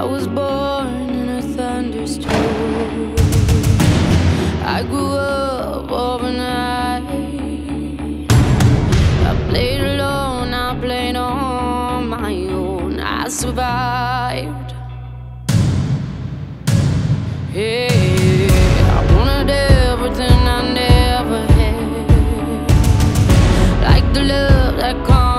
I was born in a thunderstorm. I grew up overnight. I played alone, I played on my own. I survived. Yeah, I wanted everything I never had, like the love that comes.